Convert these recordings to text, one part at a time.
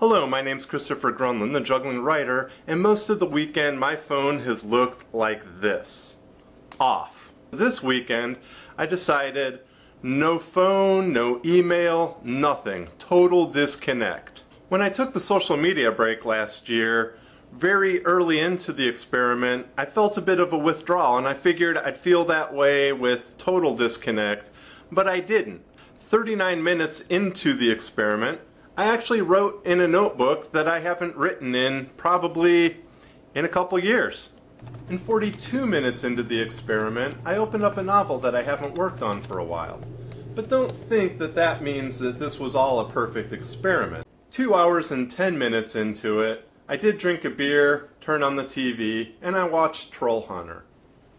Hello, my name's Christopher Gronlund, the juggling writer, and most of the weekend my phone has looked like this. Off. This weekend I decided no phone, no email, nothing. Total disconnect. When I took the social media break last year, very early into the experiment, I felt a bit of a withdrawal and I figured I'd feel that way with total disconnect, but I didn't. 39 minutes into the experiment, I actually wrote in a notebook that I haven't written in probably in a couple years. And 42 minutes into the experiment, I opened up a novel that I haven't worked on for a while. But don't think that that means that this was all a perfect experiment. Two hours and 10 minutes into it, I did drink a beer, turn on the TV, and I watched Troll Hunter.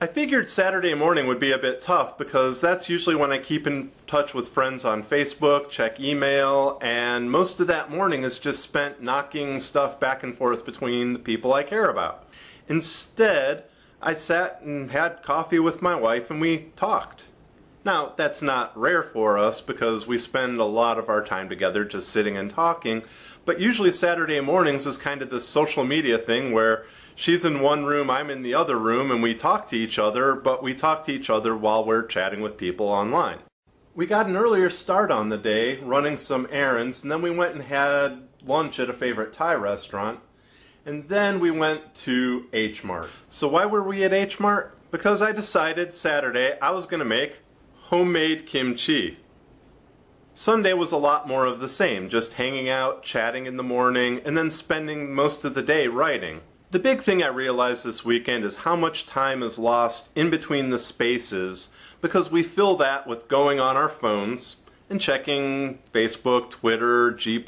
I figured Saturday morning would be a bit tough because that's usually when I keep in touch with friends on Facebook, check email, and most of that morning is just spent knocking stuff back and forth between the people I care about. Instead, I sat and had coffee with my wife and we talked. Now, that's not rare for us because we spend a lot of our time together just sitting and talking, but usually Saturday mornings is kind of this social media thing where she's in one room, I'm in the other room, and we talk to each other, but we talk to each other while we're chatting with people online. We got an earlier start on the day, running some errands, and then we went and had lunch at a favorite Thai restaurant, and then we went to H Mart. So why were we at H Mart? Because I decided Saturday I was going to make homemade kimchi. Sunday was a lot more of the same, just hanging out, chatting in the morning, and then spending most of the day writing. The big thing I realized this weekend is how much time is lost in between the spaces because we fill that with going on our phones and checking Facebook, Twitter, G+,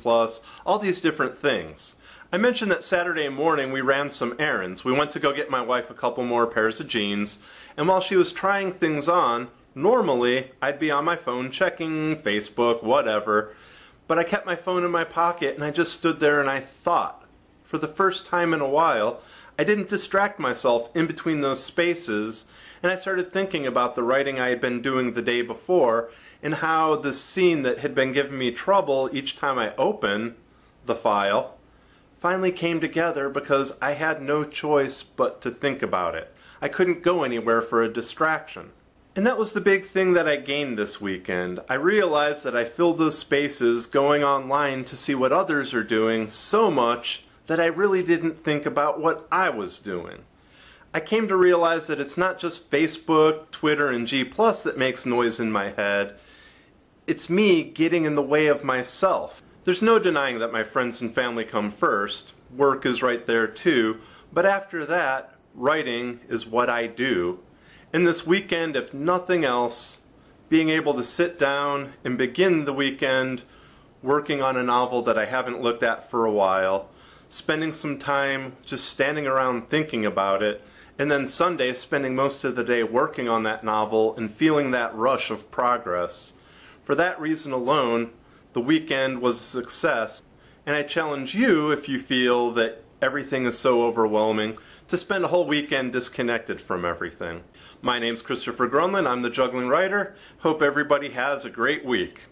all these different things. I mentioned that Saturday morning we ran some errands. We went to go get my wife a couple more pairs of jeans, and while she was trying things on, normally I'd be on my phone checking Facebook, whatever, but I kept my phone in my pocket and I just stood there and I thought for the first time in a while, I didn't distract myself in between those spaces, and I started thinking about the writing I had been doing the day before, and how the scene that had been giving me trouble each time I open the file finally came together because I had no choice but to think about it. I couldn't go anywhere for a distraction. And that was the big thing that I gained this weekend. I realized that I filled those spaces going online to see what others are doing so much that I really didn't think about what I was doing. I came to realize that it's not just Facebook, Twitter, and G Plus that makes noise in my head. It's me getting in the way of myself. There's no denying that my friends and family come first. Work is right there too. But after that, writing is what I do. And this weekend, if nothing else, being able to sit down and begin the weekend working on a novel that I haven't looked at for a while spending some time just standing around thinking about it, and then Sunday spending most of the day working on that novel and feeling that rush of progress. For that reason alone, the weekend was a success, and I challenge you, if you feel that everything is so overwhelming, to spend a whole weekend disconnected from everything. My name's Christopher Gronlund, I'm the Juggling Writer. Hope everybody has a great week.